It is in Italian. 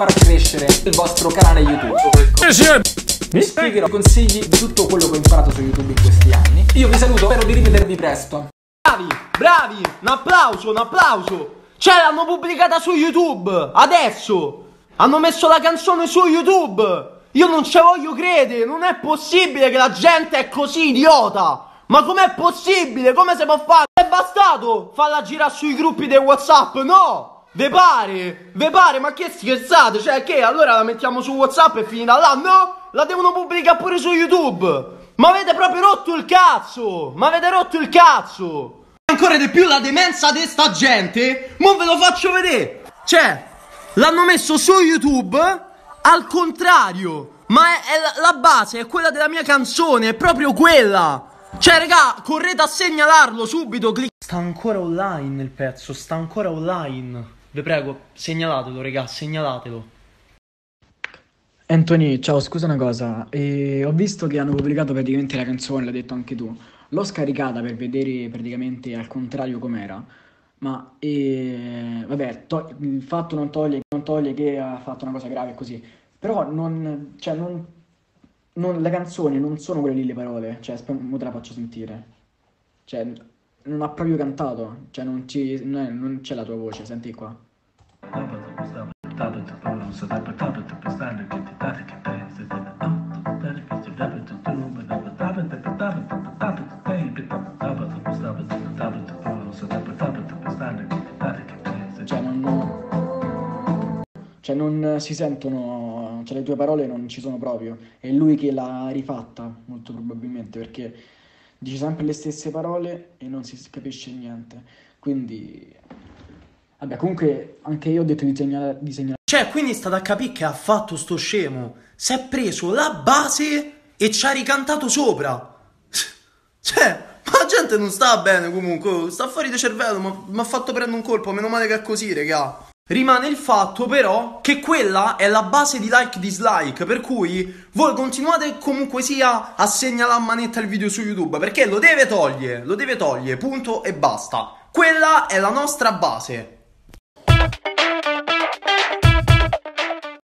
far crescere il vostro canale YouTube. Vi spiegherò i consigli di tutto quello che ho imparato su YouTube in questi anni. Io vi saluto, spero di rivedervi presto. Bravi, bravi, un applauso, un applauso. Cioè, l'hanno pubblicata su YouTube, adesso. Hanno messo la canzone su YouTube. Io non ci voglio credere, non è possibile che la gente è così idiota. Ma com'è possibile? Come si può fare? È bastato farla girare sui gruppi dei WhatsApp, no? Ve pare? Ve pare? Ma che scherzate? Cioè, che allora la mettiamo su WhatsApp e finita là? No? La devono pubblicare pure su YouTube. Ma avete proprio rotto il cazzo! Ma avete rotto il cazzo! Ancora di più la demenza di sta gente, mo ve lo faccio vedere. Cioè, l'hanno messo su YouTube al contrario. Ma è, è la, la base è quella della mia canzone, è proprio quella. Cioè, raga, correte a segnalarlo subito. Clic- sta ancora online il pezzo, sta ancora online. Vi prego, segnalatelo, raga, segnalatelo. Anthony, ciao, scusa una cosa, eh, ho visto che hanno pubblicato praticamente la canzone, l'hai detto anche tu. L'ho scaricata per vedere praticamente al contrario com'era, ma eh, vabbè, to- il fatto non toglie, non toglie che ha fatto una cosa grave così, però non, cioè, non, non- le canzoni non sono quelle lì le parole, cioè, mo te la faccio sentire. Cioè, non ha proprio cantato, cioè, non, ci- non è- non c'è la tua voce, senti qua. Cioè, non, cioè, non si sentono, cioè, le tue parole non ci sono proprio. È lui che l'ha rifatta, molto probabilmente, perché dice sempre le stesse parole e non si capisce niente. Quindi, vabbè, comunque anche io ho detto di segnalare, Cioè, quindi state a capire che ha fatto sto scemo. Si è preso la base e ci ha ricantato sopra. Cioè, ma la gente non sta bene comunque. Sta fuori di cervello. Mi ha fatto prendere un colpo. Meno male che è così, raga. Rimane il fatto però che quella è la base di like dislike per cui voi continuate comunque sia a segnalare a manetta il video su YouTube perché lo deve togliere, lo deve togliere, punto e basta. Quella è la nostra base.